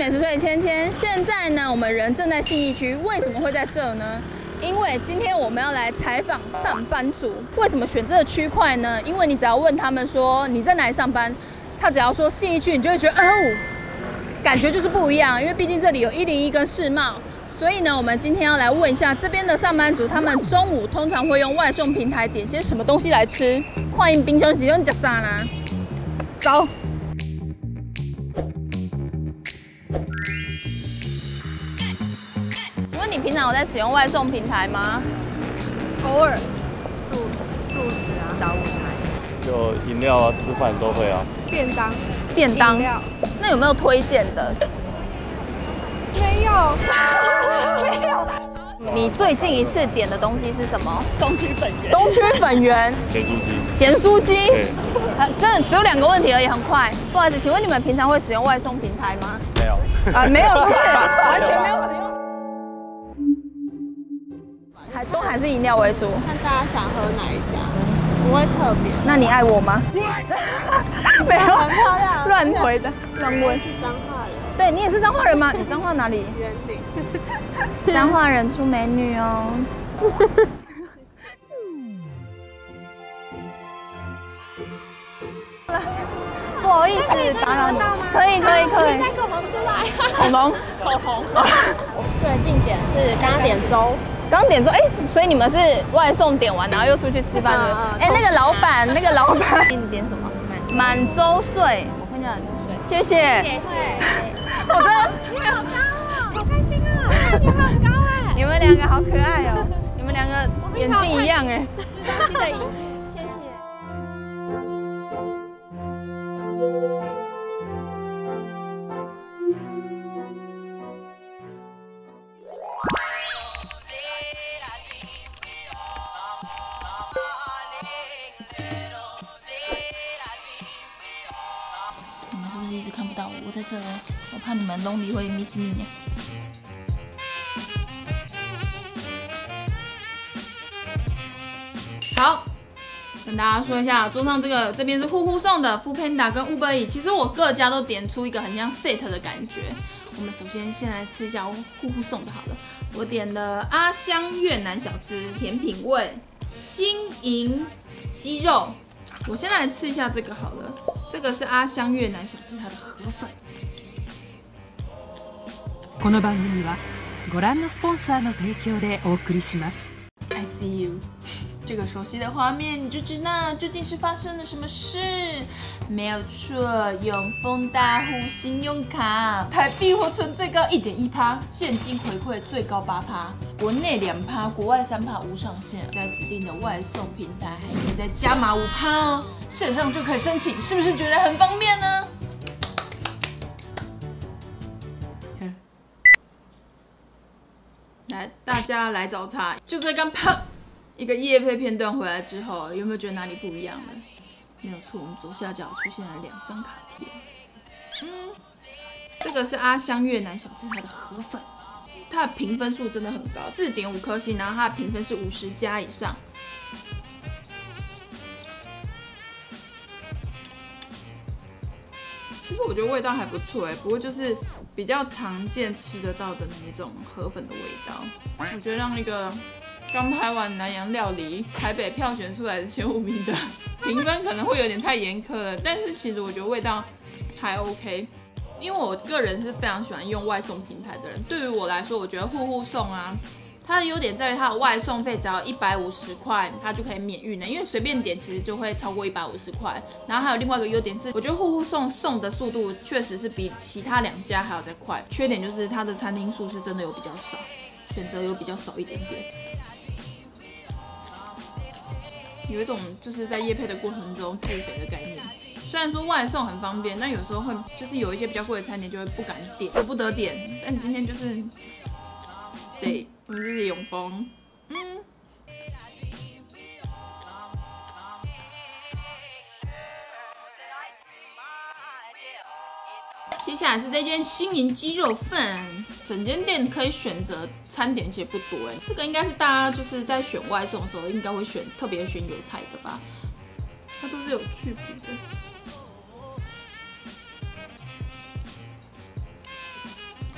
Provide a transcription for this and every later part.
美食所的芊芊。现在呢，我们人正在信义区，为什么会在这呢？因为今天我们要来采访上班族。为什么选这个区块呢？因为你只要问他们说你在哪里上班，他只要说信义区，你就会觉得哦，感觉就是不一样。因为毕竟这里有一零一跟世贸，所以呢，我们今天要来问一下这边的上班族，他们中午通常会用外送平台点些什么东西来吃？欢迎冰箱使用加啥啦？走。平常有在使用外送平台吗？偶尔素素食啊，早午餐、就饮料啊、吃饭都会啊。便当、便当料那有没有推荐的？没有，没有。你最近一次点的东西是什么？东区粉圆。东区粉圆咸酥鸡，咸酥鸡真的只有两个问题而已，很快。不好意思，请问你们平常会使用外送平台吗？没有。啊，没有，不是，完全没有使用。还是饮料为主。看大家想喝哪一家，不会特别。那你爱我吗？没有，很漂亮乱回的，乱问。我是彰化人，对你也是彰化人吗？你彰化哪里？园林。彰化人出美女哦。不好意思，打扰你。可以可以可以。口红出来。口红，口红。我最近点是刚刚点粥，刚点之后，哎，所以你们是外送点完，然后又出去吃饭的？哎，那个老板，那个老板，你点什么？满周岁。我看一下满周岁。谢谢。谢谢。我真的，你好高哦，好开心啊！你好高哎。你们两个好可爱哦，你们两个眼睛一样哎。一直看不到我？我在这哦，我怕你们 lonely 会 miss me 呀。好，跟大家说一下，桌上这个这边是户户送的 f o o Panda 跟 Uber E，其实我各家都点出一个很像 set 的感觉。我们首先先来吃一下户户送的好了，我点了阿香越南小吃甜品味新营鸡肉，我先来吃一下这个好了，这个是阿香越南小吃この番組はご覧のスポンサーの提供でお送りします I see you。这个熟悉的画面，你就知道究竟是发生了什么事。没有错，永丰大户信用卡台币活存最高一点一趴，现金回馈最高八趴，国内两趴，国外三趴无上限，在指定的外送平台还可以再加码五趴哦，线上就可以申请，是不是觉得很方便呢？ 大家来找茬。就在刚啪一个夜配片段回来之后，有没有觉得哪里不一样呢？没有错，我们左下角出现了两张卡片。嗯，这个是阿香越南小吃它的河粉，它的评分数真的很高，四点五颗星，然后它的评分是五十加以上。我觉得味道还不错哎，不过就是比较常见吃得到的那一种河粉的味道。我觉得让那个刚拍完南洋料理台北票选出来的前五名的 评分可能会有点太严苛了，但是其实我觉得味道还 OK。因为我个人是非常喜欢用外送平台的人，对于我来说，我觉得户户送啊，它的优点在于它的外送费只要一百五十块，它就可以免运了，因为随便点其实就会超过一百五十块。然后还有另外一个优点是，我觉得户户送送的速度确实是比其他两家还要再快，缺点就是它的餐厅数是真的有比较少，选择有比较少一点点。有一种就是在夜配的过程中自肥的概念。虽然说外送很方便，但有时候会就是有一些比较贵的餐点就会不敢点，舍不得点。但你今天就是，对，我们这是永丰，嗯。接下来是这间新营鸡肉饭，整间店可以选择餐点其实不多哎，这个应该是大家就是在选外送的时候应该会选特别选有菜的吧，它都是有去皮的。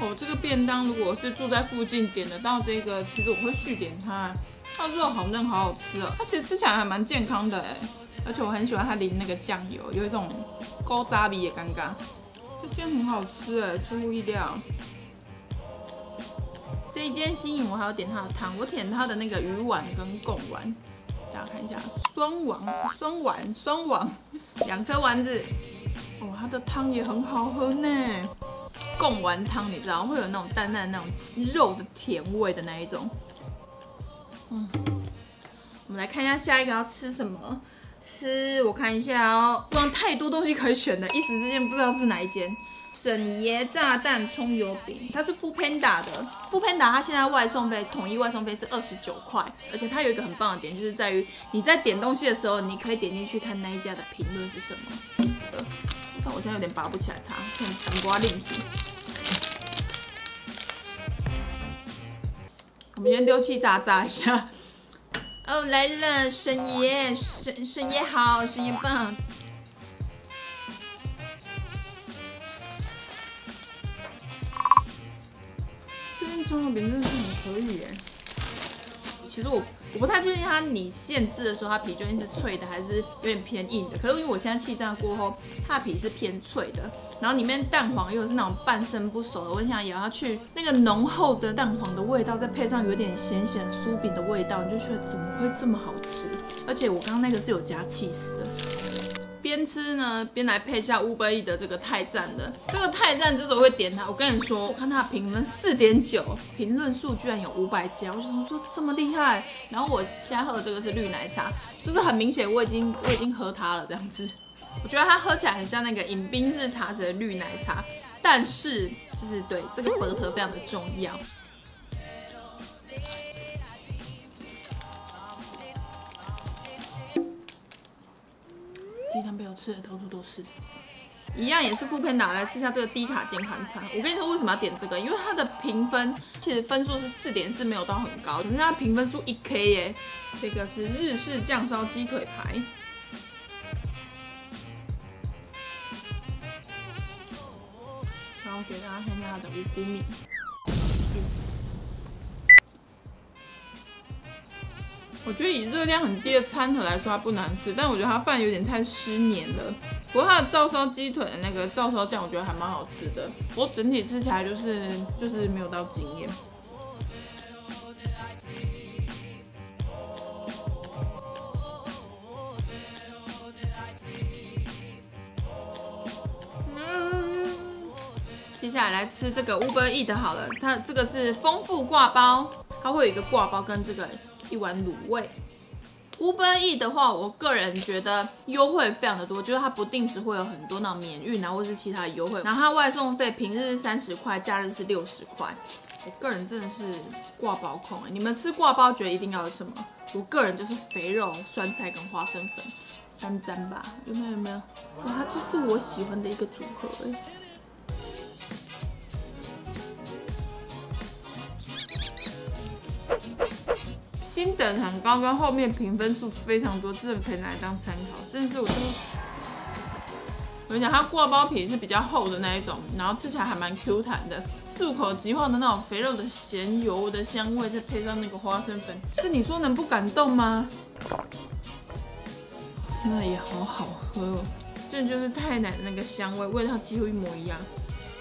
哦，这个便当如果是住在附近点得到这个，其实我会续点它。它肉好嫩，好好吃啊！它其实吃起来还蛮健康的哎，而且我很喜欢它淋那个酱油，有一种高渣比也尴尬。这间很好吃哎，出乎意料。这一间吸引，我还要点它的汤，我点它的那个鱼丸跟贡丸，大家看一下，双丸、双丸、双丸，两颗丸子。哦，它的汤也很好喝呢。贡丸汤你知道会有那种淡淡那种肉的甜味的那一种。嗯，我们来看一下下一个要吃什么。吃，我看一下哦，不然太多东西可以选了，一时之间不知道是哪一间。沈爷炸弹葱油饼，它是 Food Panda 的。Food Panda 它现在外送费统一外送费是二十九块，而且它有一个很棒的点，就是在于你在点东西的时候，你可以点进去看那一家的评论是什么。但我现在有点拔不起来它，看南瓜令皮。我们先丢气炸炸一下。哦，来了，沈爷，沈沈爷好，沈爷棒。这边葱油饼真的是很可以耶。其实我我不太确定它你现制的时候它皮究竟是脆的还是有点偏硬的。可是因为我现在气炸过后，它的皮是偏脆的，然后里面蛋黄又是那种半生不熟的，我想咬下去那个浓厚的蛋黄的味道，再配上有点咸咸酥饼的味道，你就觉得怎么会这么好吃？而且我刚刚那个是有加气丝的。边吃呢边来配下乌贝的这个泰赞的，这个泰赞之所以会点它，我跟你说，我看它评分四点九，评论数居然有五百加，我想说这么厉害。然后我现在喝的这个是绿奶茶，就是很明显我已经我已经喝它了这样子，我觉得它喝起来很像那个饮冰式茶子的绿奶茶，但是就是对这个薄荷非常的重要。经常被我吃的到处都是，一样也是副片拿来吃下这个低卡健康餐。我跟你说为什么要点这个，因为它的评分其实分数是四点四，没有到很高，可是它评分数一 K 耶。这个是日式酱烧鸡腿排，然后给大家看一下它的五谷米。我觉得以热量很低的餐盒来说，它不难吃，但我觉得它饭有点太湿黏了。不过它的照烧鸡腿的那个照烧酱，我觉得还蛮好吃的。不过整体吃起来就是就是没有到惊艳。接下来来吃这个 Uber Eat 好了，它这个是丰富挂包，它会有一个挂包跟这个。一碗卤味，Uber E 的话，我个人觉得优惠非常的多，就是它不定时会有很多那种免运啊，或是其他的优惠。然后它外送费平日是三十块，假日是六十块。我个人真的是挂包控哎，你们吃挂包觉得一定要什么？我个人就是肥肉、酸菜跟花生粉三沾吧，有没有？有没有？哇，它就是我喜欢的一个组合哎。星等很高，跟后面评分数非常多，真的可以拿来当参考。真的是我我跟你讲，它挂包皮是比较厚的那一种，然后吃起来还蛮 Q 弹的，入口即化的那种肥肉的咸油的香味，再配上那个花生粉，这你说能不感动吗？那也好好喝哦，这就是太奶的那个香味，味道几乎一模一样。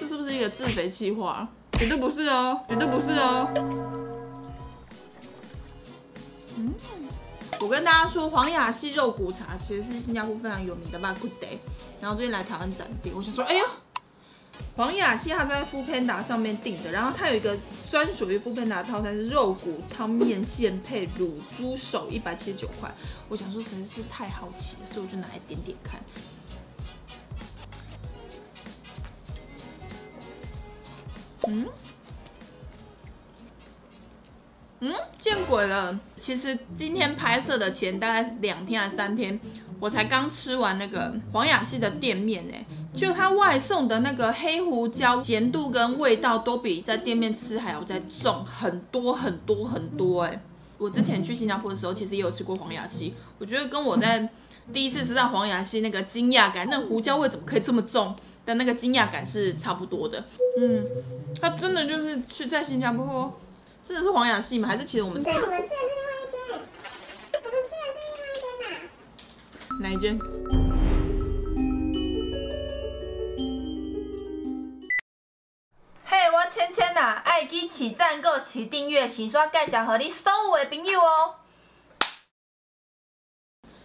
这是不是一个自肥气话？绝对不是哦，绝对不是哦。我跟大家说，黄雅西肉骨茶其实是新加坡非常有名的吧，Good day。然后最近来台湾展店，我想说，哎呀，黄雅西他在 Food Panda 上面订的，然后它有一个专属于 Food Panda 套餐是肉骨汤面线配卤猪手，一百七十九块。我想说实在是太好奇了，所以我就拿来点点看。嗯。嗯，见鬼了！其实今天拍摄的前大概两天还是三天，我才刚吃完那个黄雅系的店面哎，就它外送的那个黑胡椒咸度跟味道都比在店面吃还要再重很多很多很多哎。我之前去新加坡的时候，其实也有吃过黄雅系，我觉得跟我在第一次吃到黄雅系那个惊讶感，那胡椒味怎么可以这么重？的那个惊讶感是差不多的。嗯，它真的就是去在新加坡，真的是黄雅系吗？还是其实我们对，我们吃的是另外一间，我们吃的是另外一。哪一间？嘿，我芊芊呐，爱记起赞购、起订阅、起刷介绍和你所有的朋友哦。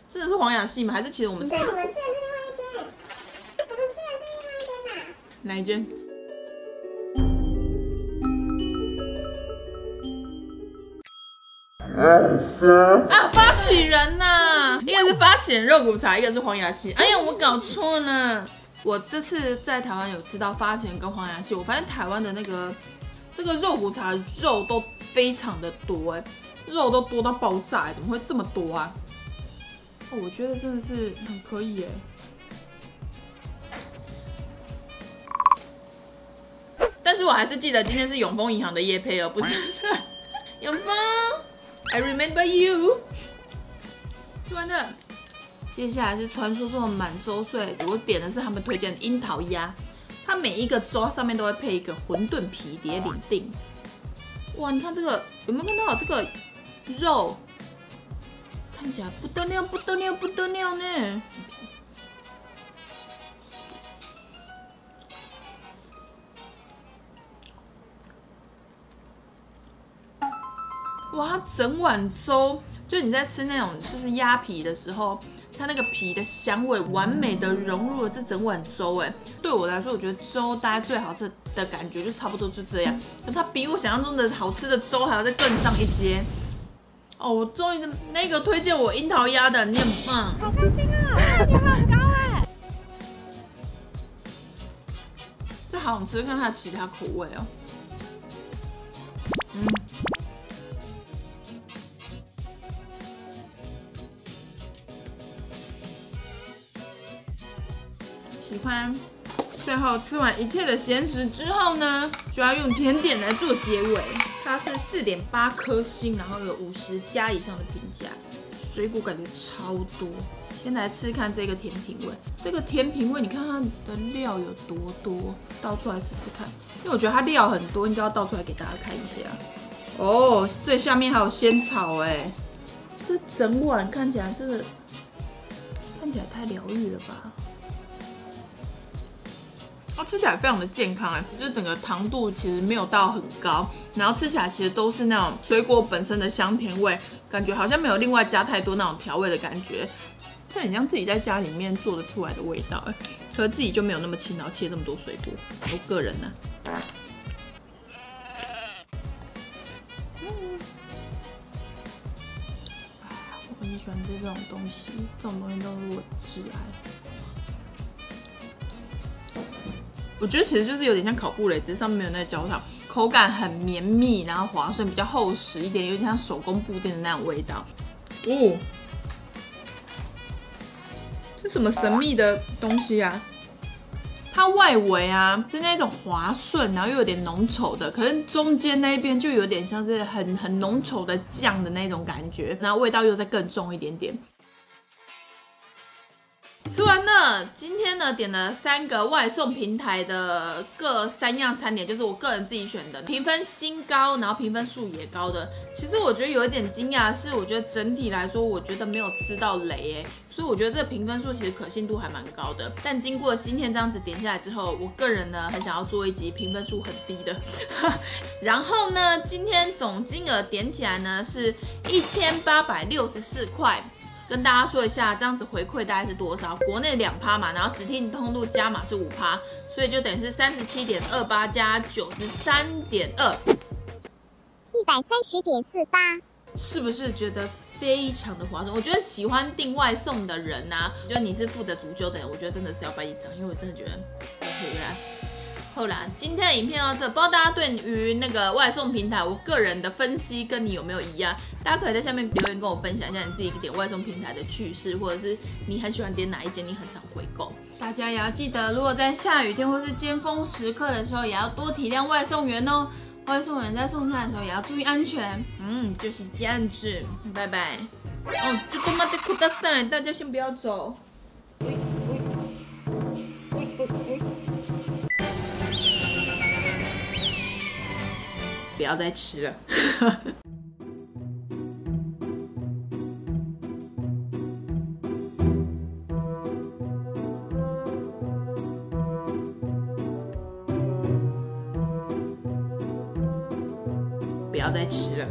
真的是黄雅系吗？还是其实我们对，我们吃的是另外一间，我们吃的是另外一间呐。哪一间？啊，发起人呐、一个是发起人肉骨茶，一个是黄雅系。哎呀，我搞错了。我这次在台湾有吃到发起人跟黄雅系，我发现台湾的那个这个肉骨茶肉都非常的多，哎，肉都多到爆炸，怎么会这么多啊？哦，我觉得真的是很可以，哎。但是我还是记得今天是永丰银行的业配哦，不是 永丰，I remember you。吃完了，接下来是传说中的满周岁，我点的是他们推荐的樱桃鸭，它每一个粥上面都会配一个馄饨皮碟领定。哇，你看这个有没有看到这个肉？看起来不得了，不得了，不得了呢！哇，整碗粥，就你在吃那种就是鸭皮的时候，它那个皮的香味完美的融入了这整碗粥。哎，对我来说，我觉得粥大家最好吃的感觉就差不多就这样。可它比我想象中的好吃的粥还要再更上一阶。哦，我终于那个推荐我樱桃鸭的，你很棒。好开心啊！你很高哎。这好想吃，看它其他口味哦。后吃完一切的咸食之后呢，就要用甜点来做结尾。它是四点八颗星，然后有五十加以上的评价，水果感觉超多。先来吃看这个甜品味，这个甜品味，你看它的料有多多，倒出来试试看。因为我觉得它料很多，应该要倒出来给大家看一下。哦，最下面还有仙草哎，这整碗看起来这个看起来太疗愈了吧？它吃起来非常的健康哎，就是整个糖度其实没有到很高，然后吃起来其实都是那种水果本身的香甜味，感觉好像没有另外加太多那种调味的感觉，这很像自己在家里面做得出来的味道哎，可是自己就没有那么勤劳切那么多水果，我个人呢、我很喜欢吃这种东西，这种东西都是我挚爱。我觉得其实就是有点像烤布雷，只是上面没有那个焦糖，口感很绵密，然后滑顺，比较厚实一点，有点像手工布丁的那种味道。哦，这什么神秘的东西啊？它外围啊是那种滑顺，然后又有点浓稠的，可是中间那一边就有点像是很很浓稠的酱的那种感觉，然后味道又再更重一点点。吃完了，今天呢点了三个外送平台的各三样餐点，就是我个人自己选的，评分新高，然后评分数也高的。其实我觉得有一点惊讶，是我觉得整体来说，我觉得没有吃到雷哎，所以我觉得这个评分数其实可信度还蛮高的。但经过今天这样子点下来之后，我个人呢很想要做一集评分数很低的。然后呢，今天总金额点起来呢是一千八百六十四块。跟大家说一下，这样子回馈大概是多少？国内两趴嘛，然后指定通路加码是五趴，所以就等于是三十七点二八加九十三点二，一百三十点四八。是不是觉得非常的划算？我觉得喜欢订外送的人呐、啊，就你是负责煮酒的人，我觉得真的是要办一张，因为我真的觉得太合啦。后来今天的影片到这，不知道大家对于那个外送平台，我个人的分析跟你有没有一样？大家可以在下面留言跟我分享一下你自己点外送平台的趣事，或者是你很喜欢点哪一间，你很常回购。大家也要记得，如果在下雨天或是尖峰时刻的时候，也要多体谅外送员哦。外送员在送餐的时候也要注意安全。嗯，就是这样子，拜拜。哦，就他妈的酷大赛，大家先不要走。不要再吃了。不要再吃了。